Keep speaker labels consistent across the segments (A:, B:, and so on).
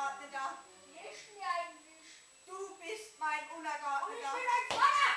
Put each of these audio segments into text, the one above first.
A: Untergeordneter. Nicht mir ein
B: Du bist mein
A: Untergeordneter.
B: Und ich bin
A: ein
B: Vater.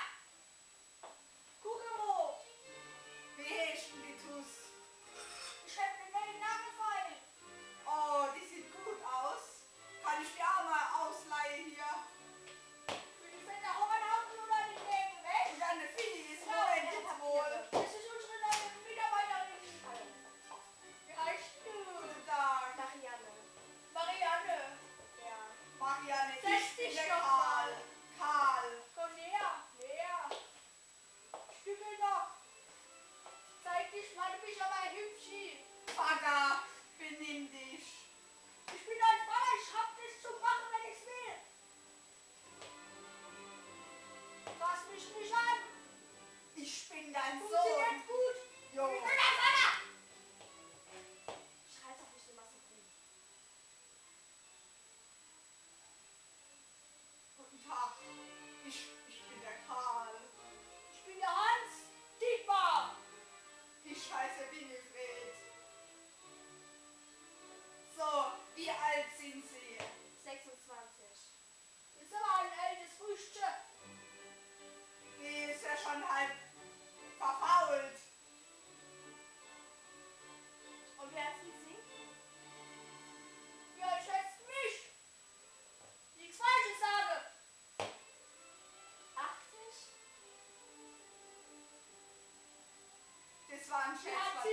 A: Das
B: war ein Scherz.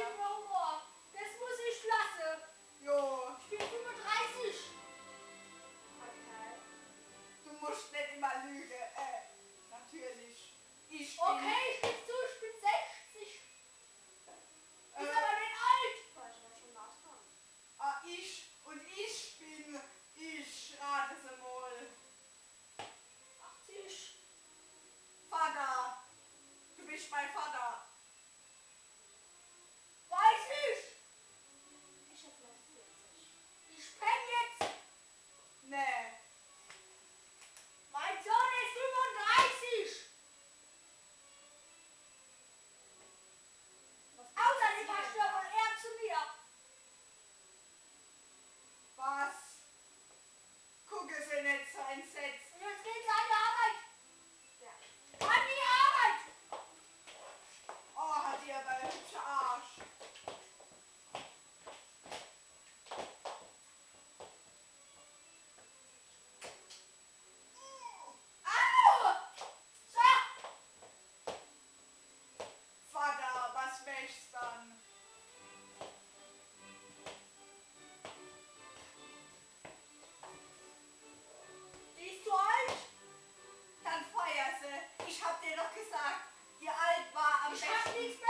A: Schwachsinn.